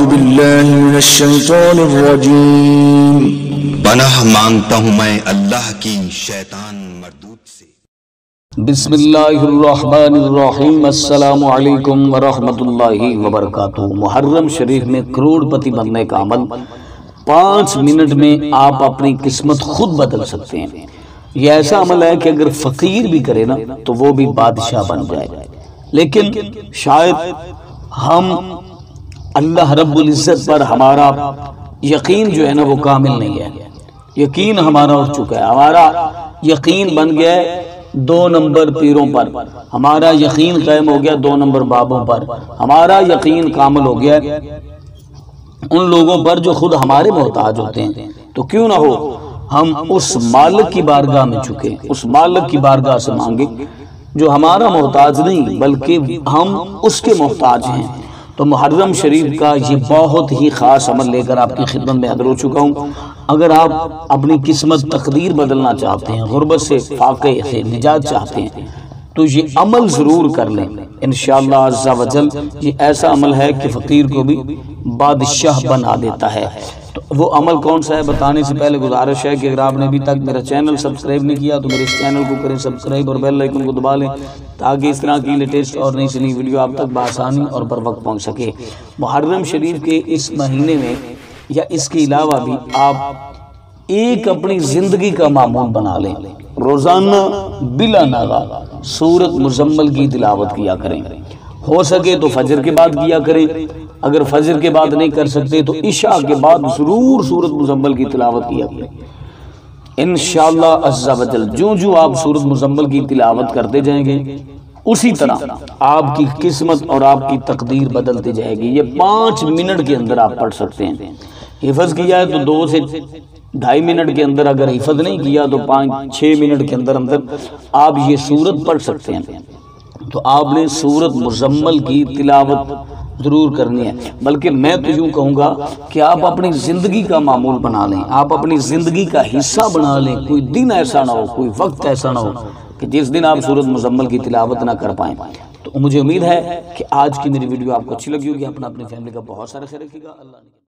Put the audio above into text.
अऊदु बिल्लाहि मिनश शैतानिर रजीम पनाह माँगता हूँ मैं अल्लाह की शैतान मरदूत से। बिस्मिल्लाहिर्रहमानिर्रहीम। अस्सलाम वालेकुम व रहमतुल्लाहि व बरकातुहू मुहर्रम शरीफ में करोड़पति बनने का अमल। पाँच मिनट में आप अपनी किस्मत खुद बदल सकते हैं। यह ऐसा अमल है कि अगर फकीर भी करे ना तो वो भी बादशाह बन जाए। लेकिन शायद हम अल्लाह रब्बुल इज़्ज़त पर हमारा यकीन जो है ना वो कामिल नहीं है। यकीन हमारा उठ चुका है। हमारा यकीन बन गया दो नंबर पीरों पर। हमारा यकीन कायम हो गया दो नंबर बाबों पर। हमारा यकीन कामिल हो गया उन लोगों पर जो खुद हमारे मोहताज होते हैं। तो क्यों ना हो? हम उस मालिक की बारगाह में चुके उस मालिक की बारगाह से मांगे, जो हमारा मोहताज नहीं, बल्कि हम उसके मोहताज हैं। तो मुहर्रम शरीफ का ये बहुत ही ख़ास अमल लेकर आपकी खिदमत में हाजिर हो चुका हूँ। अगर आप अपनी किस्मत तकदीर बदलना चाहते हैं, गुर्बत से फाके से निजात चाहते हैं तो ये अमल ज़रूर कर लें। इन वजल ये ऐसा अमल है कि फ़कीर को भी बादशाह बना देता है। तो वो अमल कौन सा है बताने से पहले गुजारिश है कि अगर आपने अभी तक मेरा चैनल सब्सक्राइब नहीं किया तो मेरे इस चैनल को करें सब्सक्राइब और बेल आइकन को दबा लें ताकि इस तरह की लेटेस्ट और नई से नई वीडियो आप तक बसानी और बर वक्त पहुँच सके। मुहर्रम शरीफ के इस महीने में या इसके अलावा भी आप एक अपनी ज़िंदगी का मामूल बना लें। रोज़ाना बिला नागा सूरत मुजम्मल की तिलावत किया करें। हो सके तो फजर के बाद किया करें। अगर फजर के बाद नहीं कर सकते तो ईशा के बाद ज़रूर सूरत मुजम्मल की तिलावत किया करें। इन शजल जो जो आप सूरत मुजम्मल की तिलावत करते जाएँगे, उसी तरह आपकी किस्मत और आपकी तकदीर बदलती जाएगी। ये पाँच मिनट के अंदर आप पढ़ सकते हैं। हिफज किया है तो दो से ढाई मिनट के अंदर अगर हिफज नहीं किया तो पाँच छः मिनट के अंदर अंदर आप ये सूरत पढ़ सकते हैं। तो आपने सूरत मुजम्मल की तिलावत ज़रूर करनी है। बल्कि मैं तो यूँ कहूँगा कि आप अपनी ज़िंदगी का मामूल बना लें, आप अपनी ज़िंदगी का हिस्सा बना लें। कोई दिन ऐसा ना हो, कोई वक्त ऐसा ना हो कि जिस दिन आप सूरत मुजम्मल की तिलावत ना कर पाएँ। तो मुझे उम्मीद है कि आज की मेरी वीडियो आपको अच्छी लगी होगी। अपना अपनी फैमिली का बहुत सारा ख्याल रखिएगा। अल्लाह